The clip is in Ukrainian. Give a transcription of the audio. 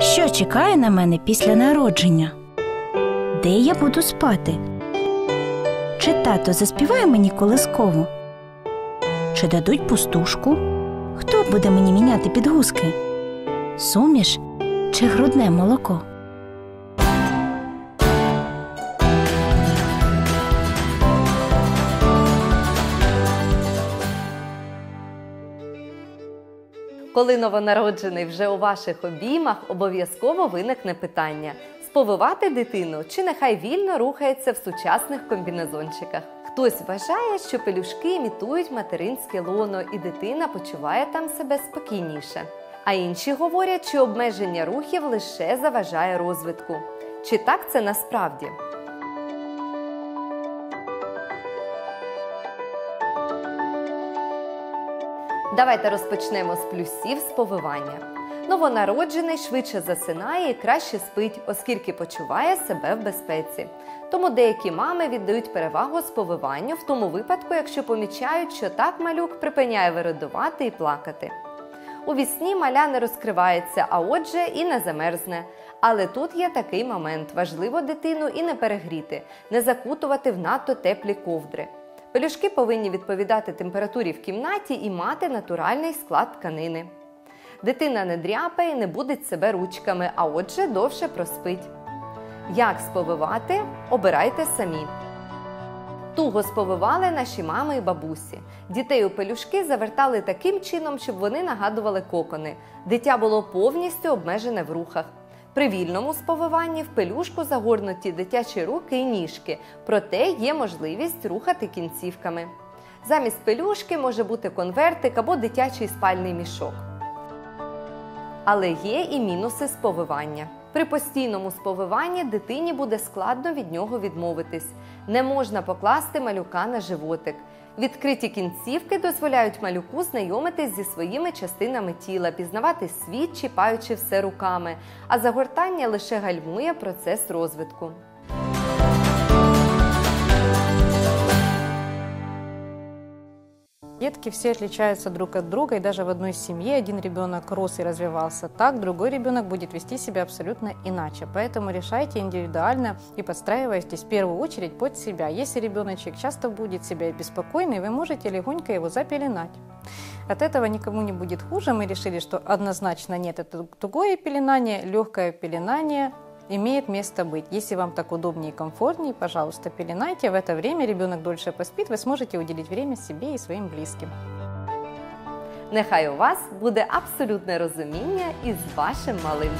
Що чекає на мене після народження? Де я буду спати? Чи тато заспіває мені колискову? Чи дадуть пустушку? Хто буде мені міняти підгузки? Суміш чи грудне молоко? Коли новонароджений вже у ваших обіймах, обов'язково виникне питання: сповивати дитину чи нехай вільно рухається в сучасних комбінезончиках. Хтось вважає, що пелюшки імітують материнське лоно, і дитина почуває там себе спокійніше. А інші говорять, що обмеження рухів лише заважає розвитку. Чи так це насправді? Давайте розпочнемо з плюсів сповивання. Новонароджений швидше засинає і краще спить, оскільки почуває себе в безпеці. Тому деякі мами віддають перевагу сповиванню в тому випадку, якщо помічають, що так малюк припиняє виридувати і плакати. У вісні маля не розкривається, а отже, і не замерзне. Але тут є такий момент: важливо дитину і не перегріти, не закутувати в надто теплі ковдри. Пелюшки повинні відповідати температурі в кімнаті і мати натуральний склад тканини. Дитина не дряпає, не будить себе ручками, а отже, довше проспить. Як сповивати, обирайте самі. Туго сповивали наші мами і бабусі. Дітей у пелюшки завертали таким чином, щоб вони нагадували кокони. Дитя було повністю обмежене в рухах. При вільному сповиванні в пелюшку загорнуті дитячі руки і ніжки, проте є можливість рухати кінцівками. Замість пелюшки може бути конвертик або дитячий спальний мішок. Але є і мінуси сповивання. При постійному сповиванні дитині буде складно від нього відмовитись. Не можна покласти малюка на животик. Відкриті кінцівки дозволяють малюку знайомитись зі своїми частинами тіла, пізнавати світ, чіпаючи все руками, а загортання лише гальмує процес розвитку. Детки все отличаются друг от друга, и даже в одной семье один ребенок рос и развивался так, другой ребенок будет вести себя абсолютно иначе. Поэтому решайте индивидуально и подстраивайтесь в первую очередь под себя. Если ребеночек часто будет себя беспокойный, вы можете легонько его запеленать. От этого никому не будет хуже. Мы решили, что однозначно нет, это тугое пеленание, легкое пеленание имеет место быть. Если вам так удобнее и комфортнее, пожалуйста, пеленайте. В это время ребенок дольше поспит, вы сможете уделить время себе и своим близким. Нехай у вас буде абсолютне розуміння із вашим малим.